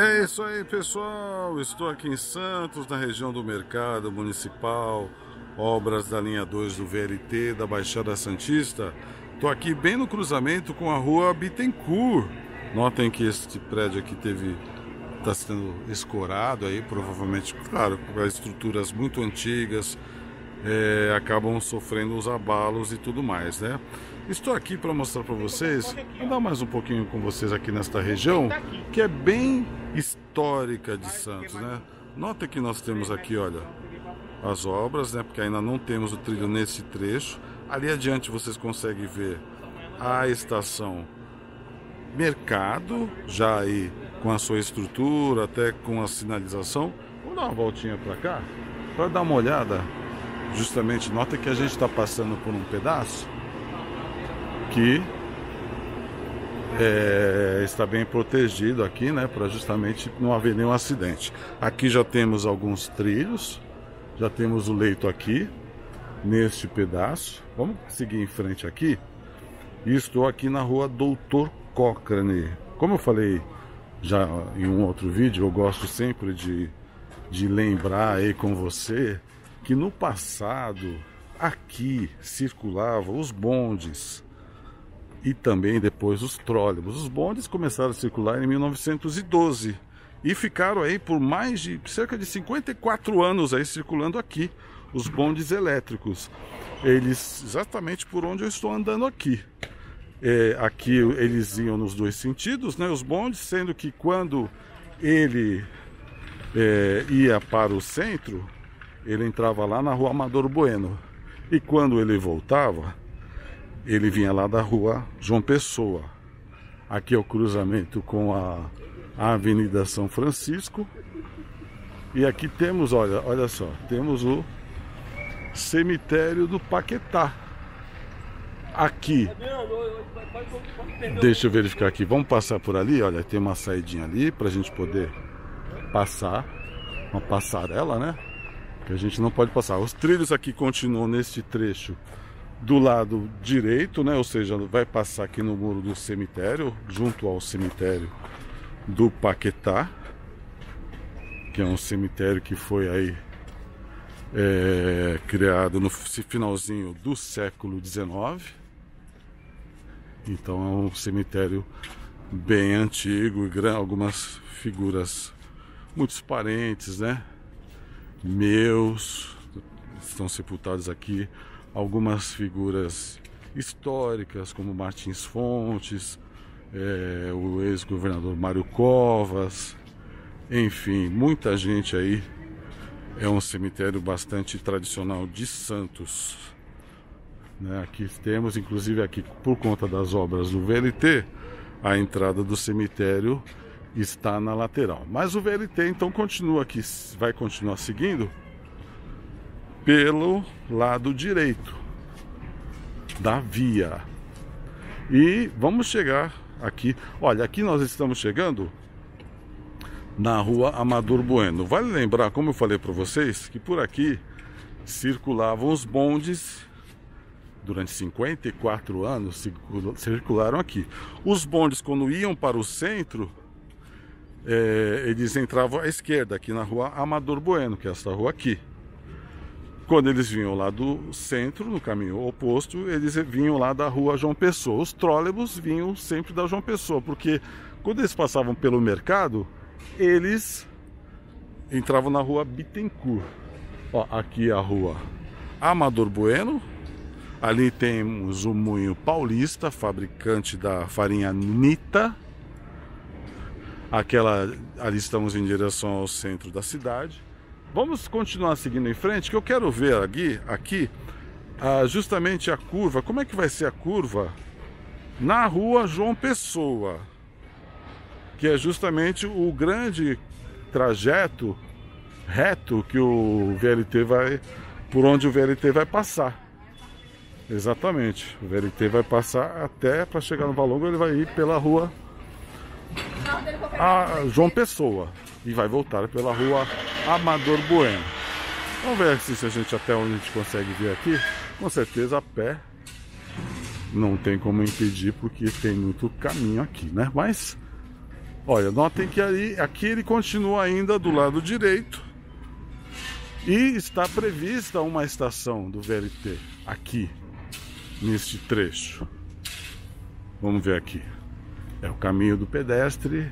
É isso aí, pessoal. Estou aqui em Santos, na região do Mercado Municipal, obras da linha 2 do VLT da Baixada Santista. Estou aqui bem no cruzamento com a rua Bittencourt. Notem que este prédio aqui teve está sendo escorado aí, provavelmente, claro, por estruturas muito antigas, é, acabam sofrendo os abalos e tudo mais, né? Estou aqui para mostrar para vocês, andar mais um pouquinho com vocês aqui nesta região, que é bem histórica de Santos, né? Nota que nós temos aqui, olha, as obras, né? Porque ainda não temos o trilho nesse trecho. Ali adiante vocês conseguem ver a estação Mercado, já aí com a sua estrutura, até com a sinalização. Vamos dar uma voltinha para cá, para dar uma olhada. Justamente, nota que a gente está passando por um pedaço que é, está bem protegido aqui, né, para justamente não haver nenhum acidente. Aqui já temos alguns trilhos, já temos o leito aqui, neste pedaço. Vamos seguir em frente aqui. E estou aqui na rua Doutor Cochrane. Como eu falei já em um outro vídeo, eu gosto sempre de, de lembrar aí com você que no passado aqui circulavam os bondes e também depois os trólebus. Os bondes começaram a circular em 1912 e ficaram aí por mais de cerca de 54 anos aí circulando aqui os bondes elétricos. Eles exatamente por onde eu estou andando aqui. É, aqui eles iam nos dois sentidos, né, os bondes, sendo que quando ele é, ia para o centro, ele entrava lá na rua Amador Bueno. E quando ele voltava, ele vinha lá da rua João Pessoa. Aqui é o cruzamento com a, a Avenida São Francisco. E aqui temos, olha, olha só, temos o cemitério do Paquetá. Aqui. Deixa eu verificar aqui. Vamos passar por ali, olha, tem uma saidinha ali para a gente poder passar. Uma passarela, né? Que a gente não pode passar. Os trilhos aqui continuam neste trecho do lado direito, né? Ou seja, vai passar aqui no muro do cemitério, junto ao cemitério do Paquetá, que é um cemitério que foi aí é, criado no finalzinho do século XIX. Então é um cemitério bem antigo algumas figuras, muitos parentes, né? Meus estão sepultados aqui algumas figuras históricas, como Martins Fontes, é, o ex-governador Mário Covas, enfim, muita gente aí. É um cemitério bastante tradicional de Santos. Né? Aqui temos, inclusive aqui por conta das obras do VLT, a entrada do cemitério está na lateral. Mas o VLT então continua aqui, vai continuar seguindo pelo lado direito da via. E vamos chegar aqui. Olha, aqui nós estamos chegando na rua Amador Bueno. Vale lembrar, como eu falei para vocês, que por aqui circulavam os bondes durante 54 anos circularam aqui. Os bondes, quando iam para o centro, é, eles entravam à esquerda, aqui na rua Amador Bueno, que é essa rua aqui. Quando eles vinham lá do centro, no caminho oposto, eles vinham lá da rua João Pessoa. Os trólebus vinham sempre da João Pessoa, porque quando eles passavam pelo mercado, eles entravam na rua Bittencourt. Ó, aqui é a rua Amador Bueno. Ali temos o Moinho Paulista, fabricante da farinha Nita. Aquela ali estamos em direção ao centro da cidade. Vamos continuar seguindo em frente, que eu quero ver aqui, aqui ah, justamente a curva. Como é que vai ser a curva na rua João Pessoa? Que é justamente o grande trajeto reto que o VLT vai, por onde o VLT vai passar. Exatamente, o VLT vai passar até para chegar no Valongo, ele vai ir pela rua a João Pessoa e vai voltar pela rua Amador Bueno. Vamos ver se a gente até onde a gente consegue vir aqui. Com certeza a pé não tem como impedir porque tem muito caminho aqui, né? Mas Olha, notem que ali, aqui ele continua ainda do lado direito e está prevista uma estação do VLT aqui, neste trecho. Vamos ver aqui. É o caminho do pedestre.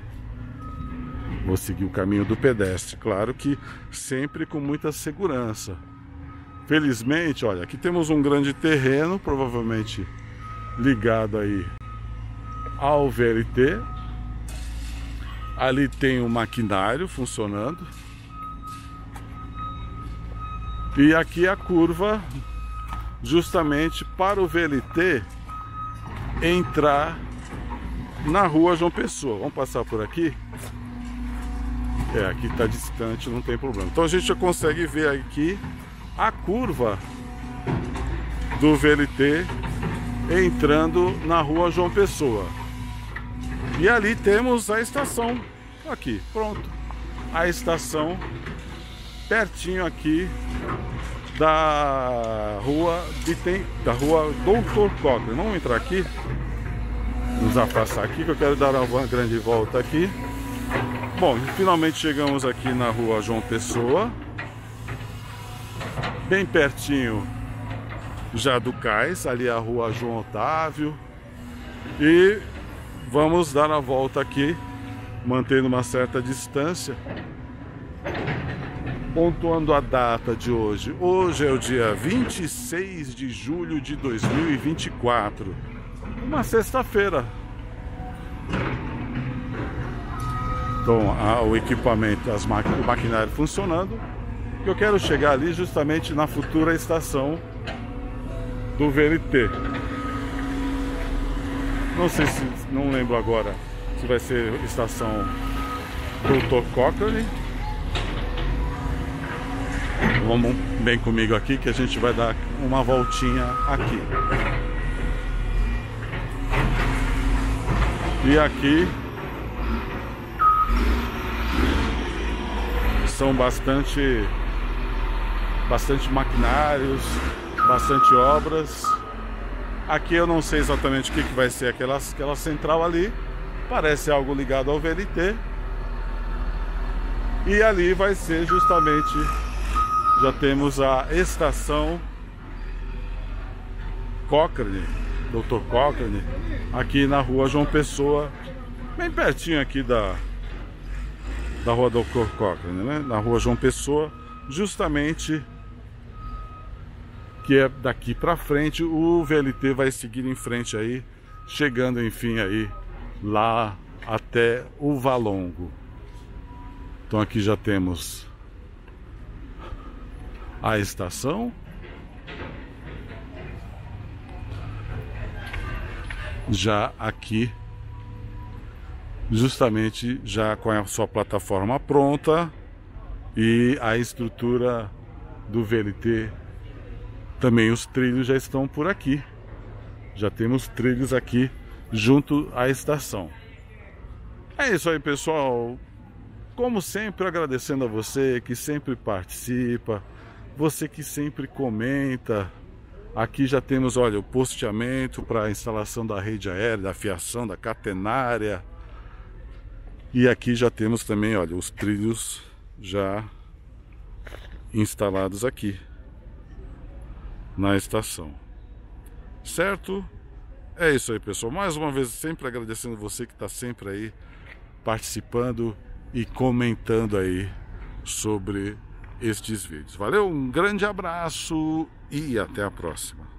Vou seguir o caminho do pedestre, claro que sempre com muita segurança. Felizmente, olha, aqui temos um grande terreno, provavelmente ligado aí ao VLT, Ali tem o um maquinário funcionando. E aqui a curva justamente para o VLT entrar na rua João Pessoa. Vamos passar por aqui? É, aqui está distante, não tem problema. Então a gente já consegue ver aqui a curva do VLT entrando na rua João Pessoa. E ali temos a estação. Aqui, pronto. A estação pertinho aqui da rua Biten, da rua Doutor Cochrane. Vamos entrar aqui. Nos afastar aqui que eu quero dar uma grande volta aqui. Bom, finalmente chegamos aqui na rua João Pessoa. Bem pertinho já do cais, ali a rua João Otávio. E Vamos dar a volta aqui, mantendo uma certa distância. Pontuando a data de hoje. Hoje é o dia 26 de julho de 2024. Uma sexta-feira. Então, o equipamento, as máquinas, o maquinário funcionando. Eu quero chegar ali justamente na futura estação do VLT. Não sei se, não lembro agora se vai ser estação Doutor Cochrane. Vamos bem comigo aqui que a gente vai dar uma voltinha aqui. E aqui são bastante bastante maquinários, bastante obras. Aqui eu não sei exatamente o que, que vai ser aquela, aquela central ali. Parece algo ligado ao VLT. E ali vai ser justamente. Já temos a estação Cochrane, Dr. Cochrane, aqui na rua João Pessoa, bem pertinho aqui da, da rua Dr. Cochrane, né? Na rua João Pessoa, justamente que é daqui para frente, o VLT vai seguir em frente aí, chegando enfim aí lá até o Valongo. Então aqui já temos a estação. Já aqui, justamente já com a sua plataforma pronta e a estrutura do VLT também os trilhos já estão por aqui. Já temos trilhos aqui junto à estação. É isso aí, pessoal. Como sempre, agradecendo a você que sempre participa, você que sempre comenta. Aqui já temos, olha, o posteamento para a instalação da rede aérea, da fiação, da catenária. E aqui já temos também, olha, os trilhos já instalados aqui na estação. Certo? É isso aí, pessoal. Mais uma vez, sempre agradecendo você que está sempre aí participando e comentando aí sobre estes vídeos. Valeu, um grande abraço e até a próxima.